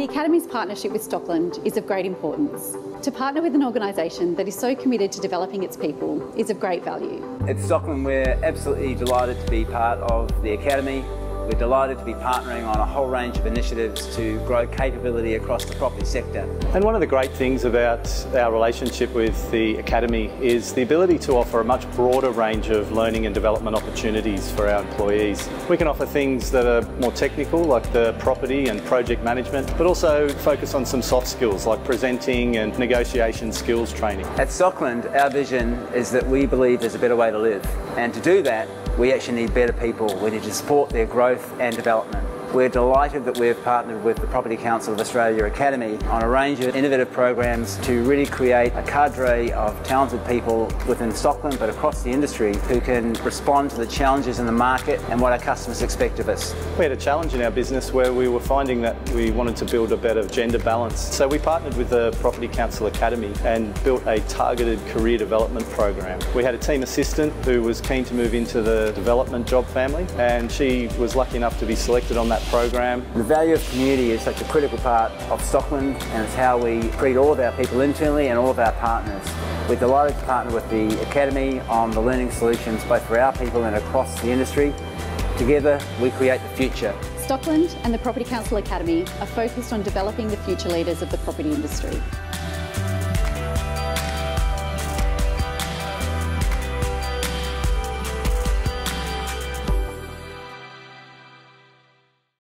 The Academy's partnership with Stockland is of great importance. To partner with an organisation that is so committed to developing its people is of great value. At Stockland we're absolutely delighted to be part of the Academy we're delighted to be partnering on a whole range of initiatives to grow capability across the property sector. And one of the great things about our relationship with the Academy is the ability to offer a much broader range of learning and development opportunities for our employees. We can offer things that are more technical like the property and project management, but also focus on some soft skills like presenting and negotiation skills training. At Stockland, our vision is that we believe there's a better way to live. And to do that, we actually need better people. We need to support their growth and development. We're delighted that we've partnered with the Property Council of Australia Academy on a range of innovative programs to really create a cadre of talented people within Stockland but across the industry who can respond to the challenges in the market and what our customers expect of us. We had a challenge in our business where we were finding that we wanted to build a better gender balance. So we partnered with the Property Council Academy and built a targeted career development program. We had a team assistant who was keen to move into the development job family and she was lucky enough to be selected on that that program. The value of community is such a critical part of Stockland and it's how we treat all of our people internally and all of our partners. We're delighted to partner with the Academy on the learning solutions both for our people and across the industry. Together we create the future. Stockland and the Property Council Academy are focused on developing the future leaders of the property industry.